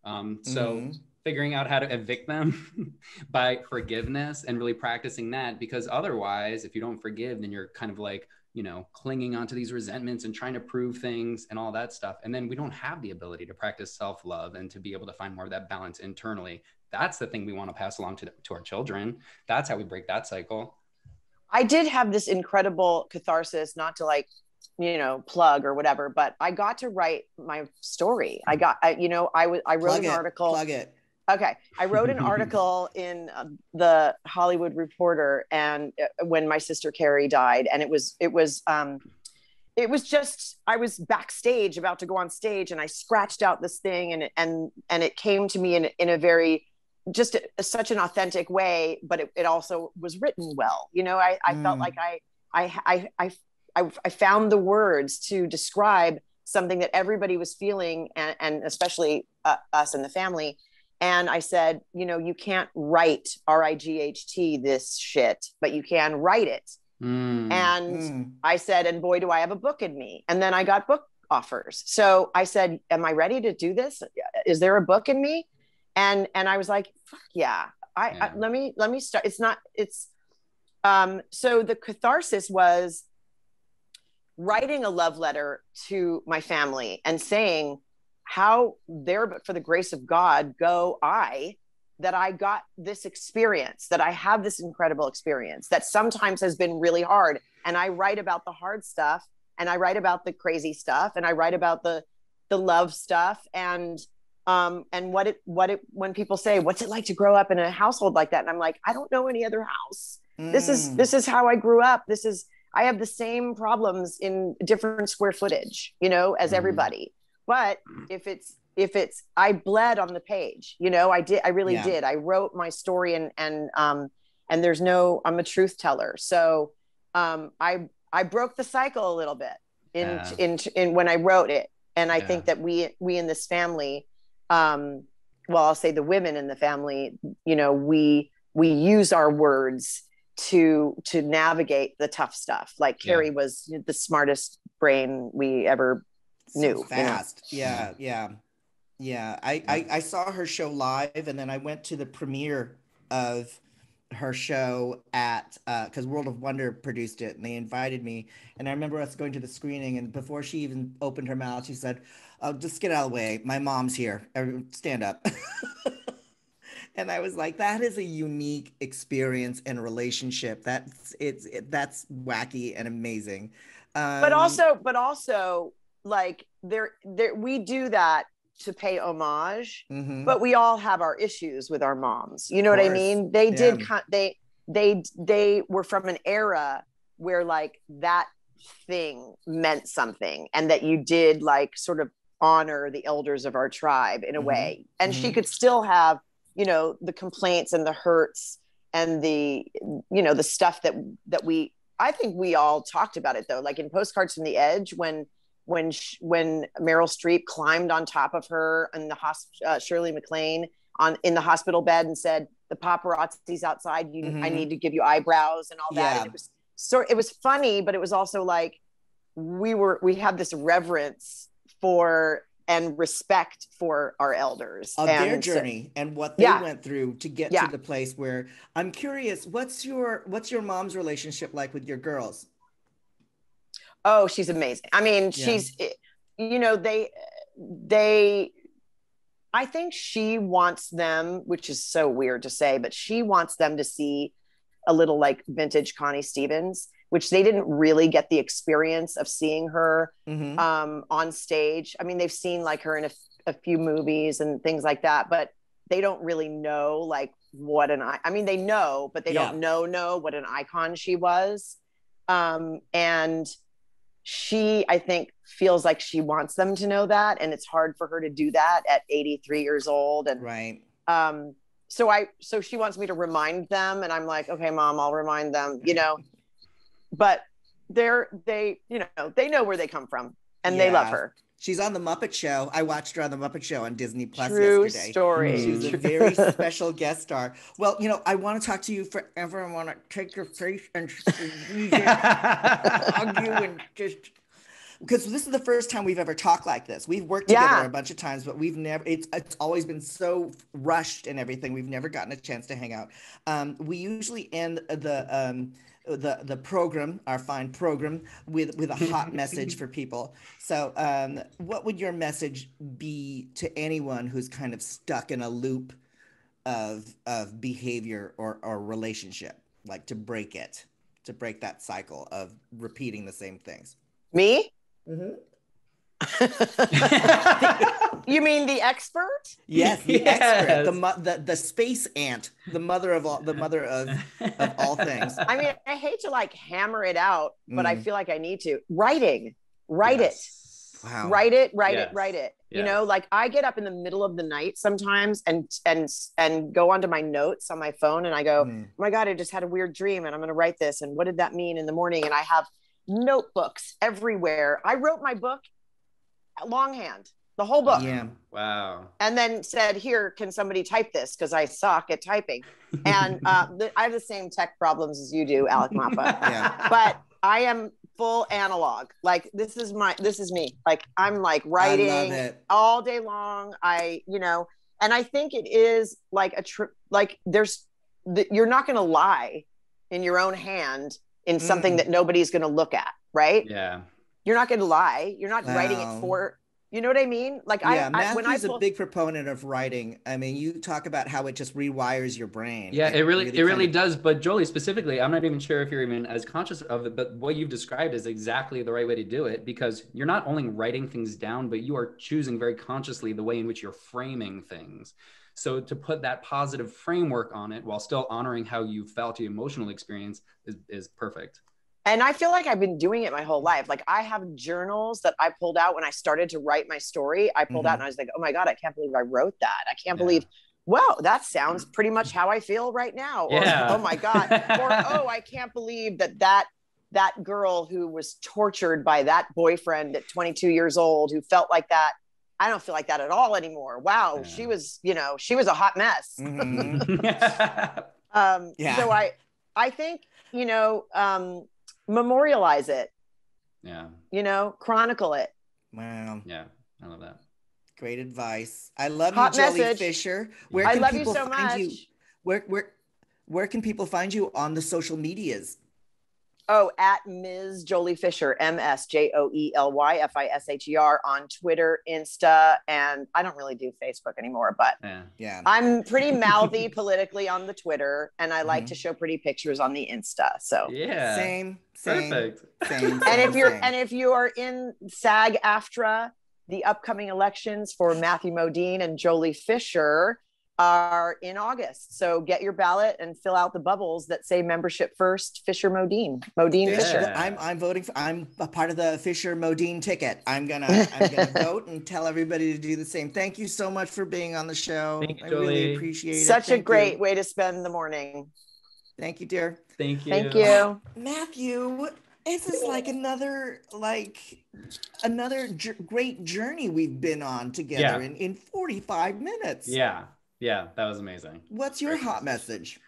Um, so mm-hmm. figuring out how to evict them (laughs) by forgiveness and really practicing that, because otherwise, if you don't forgive, then you're kind of like you know clinging onto these resentments and trying to prove things and all that stuff and then we don't have the ability to practice self-love and to be able to find more of that balance internally that's the thing we want to pass along to, to our children. That's how we break that cycle. I did have this incredible catharsis not to like you know plug or whatever but i got to write my story. I got I, you know i was i wrote plug an it, article plug it. Okay i wrote an article in uh, the hollywood reporter and uh, when my sister carrie died and it was it was um it was just I was backstage about to go on stage and I scratched out this thing and and and it came to me in in a very just a, such an authentic way, but it, it also was written well. You know, I, I mm. felt like I, I, I, I, I found the words to describe something that everybody was feeling and, and especially uh, us and the family. And I said, you know, you can't write R I G H T this shit, but you can write it. Mm. And mm. I said, and boy, do I have a book in me. And then I got book offers. So I said, am I ready to do this? Is there a book in me? And and i was like fuck yeah. I, yeah. I let me let me start. It's not it's um so the catharsis was writing a love letter to my family and saying how there but for the grace of god go i that i got this experience that i have this incredible experience that sometimes has been really hard. And i write about the hard stuff and i write about the crazy stuff and i write about the the love stuff. And um, and what it what it when people say what's it like to grow up in a household like that and i'm like i don't know any other house mm. this is this is how i grew up this is i have the same problems in different square footage you know as mm. everybody but if it's if it's i bled on the page you know i did i really yeah. did i wrote my story and and um and there's no i'm a truth teller so um i i broke the cycle a little bit in yeah. in in when i wrote it and i yeah. think that we we in this family um, well, I'll say the women in the family, you know, we we use our words to to navigate the tough stuff. Like yeah. Carrie was the smartest brain we ever so knew. Fast, you know? yeah, yeah, yeah. I, I I saw her show live, and then I went to the premiere of her show at because uh, World of Wonder produced it, and they invited me. And I remember us going to the screening, and before she even opened her mouth, she said, "Oh, just get out of the way. My mom's here. Stand up." (laughs) and I was like, "That is a unique experience and relationship. That's it's it, that's wacky and amazing." Um, but also, but also, like there, there, we do that to pay homage mm-hmm. but we all have our issues with our moms you know what i mean they yeah. did they they they were from an era where like that thing meant something and that you did like sort of honor the elders of our tribe in a mm-hmm. way and mm-hmm. she could still have you know the complaints and the hurts and the you know the stuff that that we i think we all talked about it though like in postcards from the edge when when when Meryl Streep climbed on top of her and the hosp- uh, Shirley MacLaine on in the hospital bed and said, "The paparazzi's outside. You, mm-hmm. I need to give you eyebrows and all that." Yeah. And it was so it was funny, but it was also like we were we had this reverence for and respect for our elders of and their journey so, and what they yeah. went through to get yeah. to the place where I'm curious what's your what's your mom's relationship like with your girls oh she's amazing I mean yeah. she's eh, you know they they I think she wants them which is so weird to say but she wants them to see a little like vintage Connie Stevens which they didn't really get the experience of seeing her mm-hmm. um, on stage. I mean, they've seen like her in a, a, few movies and things like that, but they don't really know like what an I. I mean, they know, but they yeah. don't know know what an icon she was. Um, and she, I think, feels like she wants them to know that, and it's hard for her to do that at 83 years old. And right. Um, so I, so she wants me to remind them, and I'm like, okay, mom, I'll remind them. You know but they're they you know they know where they come from and yeah. they love her She's on the Muppet Show. I watched her on the Muppet Show on Disney Plus True yesterday. story. She's a (laughs) very special guest star. Well, you know, I want to talk to you forever. I want to take your face and hug you and just because this is the first time we've ever talked like this. We've worked together yeah. a bunch of times, but we've never. It's it's always been so rushed and everything. We've never gotten a chance to hang out. Um, we usually end the. Um, the the program, our fine program, with with a hot (laughs) message for people. So, um, what would your message be to anyone who's kind of stuck in a loop of of behavior or or relationship, like to break it, to break that cycle of repeating the same things? Me. Mm-hmm. (laughs) you mean the expert? Yes, the yes. expert, the, the the space ant, the mother of all, the mother of of all things. I mean, I hate to like hammer it out, but mm. I feel like I need to. Writing, write yes. it. Wow. Write it, write yes. it, write it. Yes. You know, like I get up in the middle of the night sometimes and and and go onto my notes on my phone and I go, mm. "Oh my god, I just had a weird dream and I'm going to write this and what did that mean in the morning?" And I have notebooks everywhere. I wrote my book longhand, the whole book. Yeah. Wow. And then said, "Here, can somebody type this? Because I suck at typing." And uh, I have the same tech problems as you do, Alec Mapa. (laughs) yeah. But I am full analog. Like this is my this is me. Like I'm like writing all day long. I you know, and I think it is like a trip. Like there's the, you're not going to lie in your own hand in something mm. that nobody's going to look at, right? Yeah you're not going to lie. You're not wow. writing it for. You know what I mean? Like yeah, I, I when I a big proponent of writing. I mean, you talk about how it just rewires your brain. Yeah, it, it really, really, it really of... does. But Joely, specifically, I'm not even sure if you're even as conscious of it. But what you've described is exactly the right way to do it because you're not only writing things down, but you are choosing very consciously the way in which you're framing things. So to put that positive framework on it while still honoring how you felt your emotional experience is, is perfect and I feel like I've been doing it my whole life. Like I have journals that I pulled out when I started to write my story. I pulled mm-hmm. out and I was like, oh my God, I can't believe I wrote that. I can't yeah. believe, wow, that sounds pretty much how I feel right now. Or, oh my God. or, (laughs) oh, I can't believe that that that girl who was tortured by that boyfriend at 22 years old who felt like that I don't feel like that at all anymore. Wow, yeah. she was, you know, she was a hot mess. Mm-hmm. (laughs) um, (laughs) yeah. So I, I think, you know, um, memorialize it. Yeah. You know, chronicle it. Wow. Yeah, I love that. Great advice. I love Hot you, Joely message. Fisher. Where can I love people you so find much. You? Where where where can people find you on the social medias? Oh, at Ms. Joely Fisher, M S J O E L Y F I S H E R on Twitter, Insta, and I don't really do Facebook anymore, but yeah, yeah. I'm pretty mouthy (laughs) politically on the Twitter, and I like mm-hmm. to show pretty pictures on the Insta. So yeah, same, same, perfect. Same, same, (laughs) and if you're same. and if you are in SAG AFTRA, the upcoming elections for Matthew Modine and Joely Fisher are in August. So get your ballot and fill out the bubbles that say membership first, Fisher Modine. Modine yeah. Fisher. I'm I'm voting for I'm a part of the Fisher Modine ticket. I'm gonna I'm gonna (laughs) vote and tell everybody to do the same. Thank you so much for being on the show. Thank I you, really appreciate Such it. Such a great you. way to spend the morning. Thank you, dear. Thank you. Thank you. Matthew, this is like another like another j- great journey we've been on together yeah. in, in 45 minutes. Yeah Yeah, that was amazing. What's your hot message?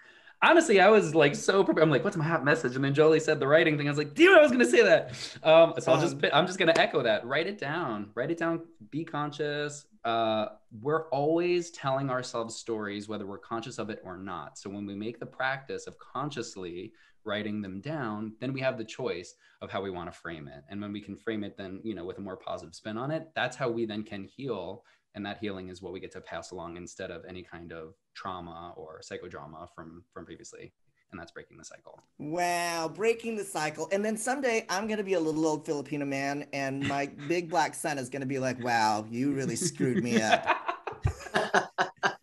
honestly, I was like so prepared. I'm like, what's my hot message? And then Joely said the writing thing. I was like, dude, I was gonna say that. Um, so I'll just I'm just gonna echo that. Write it down. Write it down. Be conscious. Uh, we're always telling ourselves stories, whether we're conscious of it or not. So when we make the practice of consciously writing them down, then we have the choice of how we want to frame it. And when we can frame it, then you know, with a more positive spin on it, that's how we then can heal and that healing is what we get to pass along instead of any kind of trauma or psychodrama from from previously and that's breaking the cycle. Wow breaking the cycle. And then someday i'm going to be a little old filipino man and my (laughs) big black son is going to be like wow you really screwed me up.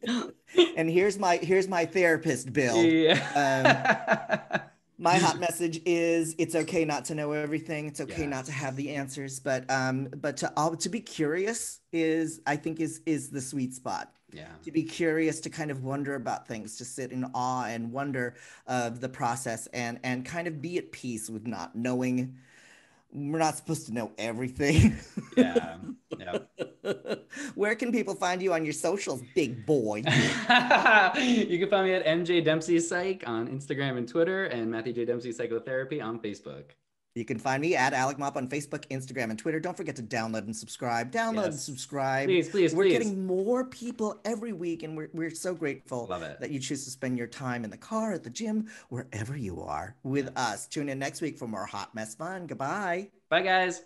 (laughs) And here's my here's my therapist bill. Yeah. um, my hot message is it's okay not to know everything. It's okay yes. not to have the answers. But um but to all to be curious is i think is is the sweet spot. Yeah. To be curious to kind of wonder about things to sit in awe and wonder of the process and and kind of be at peace with not knowing we're not supposed to know everything. (laughs) yeah. Yeah. (laughs) Where can people find you on your socials, big boy? (laughs) you can find me at MJ Dempsey Psych on Instagram and Twitter and Matthew J. Dempsey Psychotherapy on Facebook. You can find me at Alec Mapa on Facebook, Instagram, and Twitter. Don't forget to download and subscribe. Download yes. and subscribe. Please, please, We're please. getting more people every week, and we're, we're so grateful Love it. that you choose to spend your time in the car, at the gym, wherever you are with us. Tune in next week for more Hot Mess Fun. Goodbye. Bye, guys.